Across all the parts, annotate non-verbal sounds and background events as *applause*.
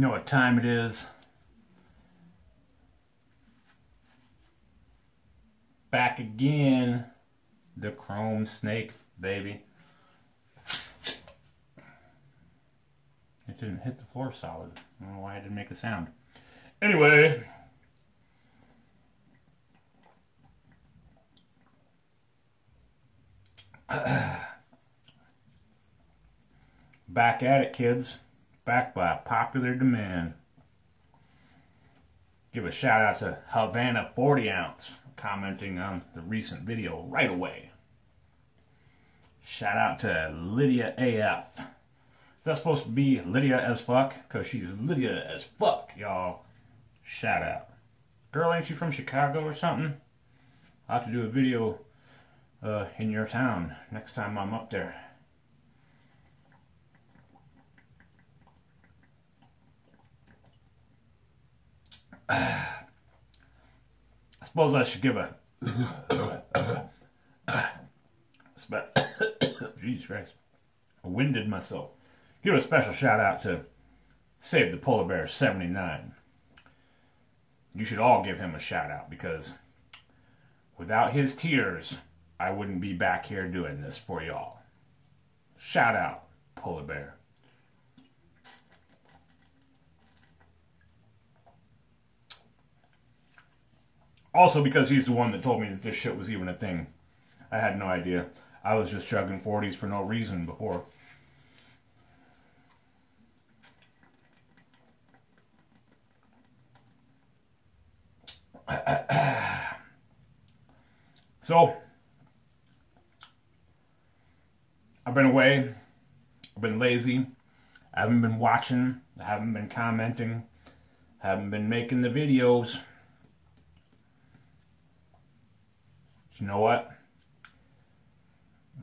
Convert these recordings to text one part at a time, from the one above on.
know what time it is? Back again. The chrome snake, baby. It didn't hit the floor solid. I don't know why it didn't make a sound. Anyway. *clears throat* Back at it, kids. Back by popular demand. Give a shout out to Havana 40 ounce commenting on the recent video right away. Shout out to Lydia AF. Is that supposed to be Lydia as fuck? Because she's Lydia as fuck, y'all. Shout out. Girl, ain't you from Chicago or something? I'll have to do a video uh, in your town next time I'm up there. I suppose I should give a. Jesus Christ. I winded myself. Give a special shout out to Save the Polar Bear 79. You should all give him a shout out because without his tears, I wouldn't be back here doing this for y'all. Shout out, Polar Bear. Also because he's the one that told me that this shit was even a thing. I had no idea. I was just chugging 40s for no reason before. *clears throat* so, I've been away. I've been lazy. I haven't been watching. I haven't been commenting. I haven't been making the videos. You know what?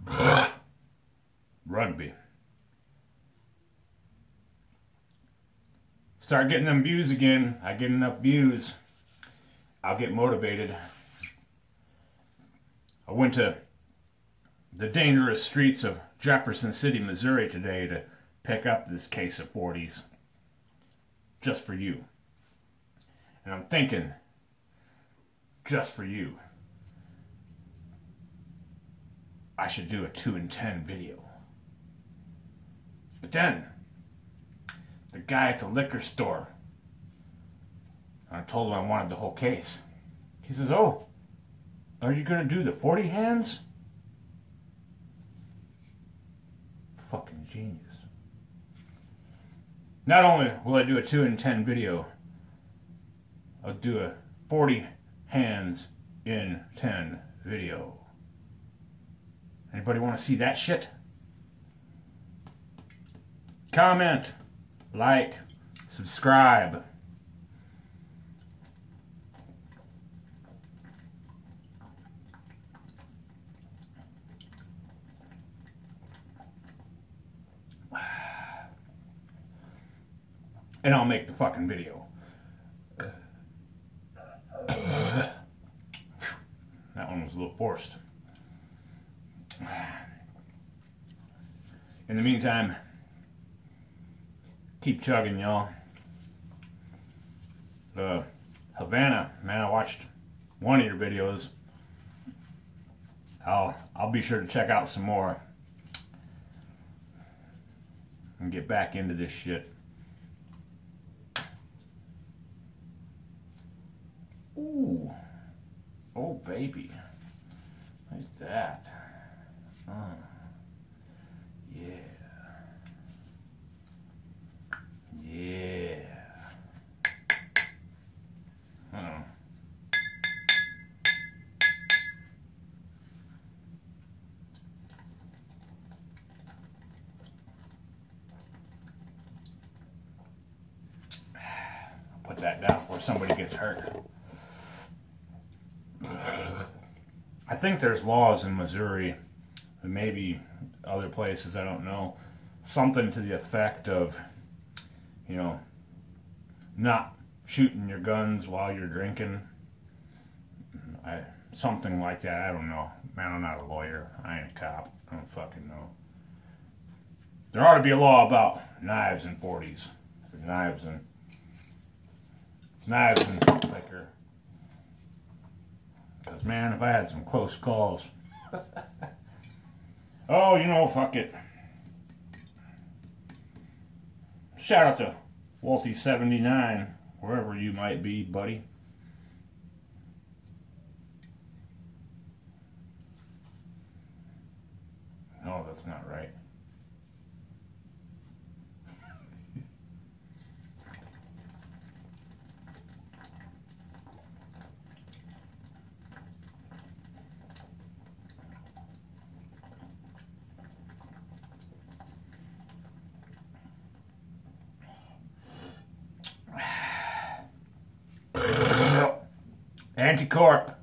*sighs* Rugby. Start getting them views again. I get enough views. I'll get motivated. I went to the dangerous streets of Jefferson City, Missouri today to pick up this case of 40s. Just for you. And I'm thinking, just for you. I should do a 2 in 10 video. But then, the guy at the liquor store, I told him I wanted the whole case. He says, Oh, are you going to do the 40 hands? Fucking genius. Not only will I do a 2 in 10 video, I'll do a 40 hands in 10 video. Anybody want to see that shit? Comment, like, subscribe. And I'll make the fucking video. that one was a little forced. In the meantime, keep chugging, y'all. Uh, Havana, man, I watched one of your videos. I'll I'll be sure to check out some more and get back into this shit. Ooh, oh baby, what's that? Oh. Yeah. Yeah. Hmm. Oh. *sighs* Put that down before somebody gets hurt. I think there's laws in Missouri, and maybe other places, I don't know, something to the effect of, you know, not shooting your guns while you're drinking. I, something like that. I don't know. Man, I'm not a lawyer. I ain't a cop. I don't fucking know. There ought to be a law about knives and 40s. Knives and Knives and thicker. Because, man, if I had some close calls. *laughs* oh, you know, fuck it. Shout out to Walty79, wherever you might be, buddy. No, that's not right. Anticorp.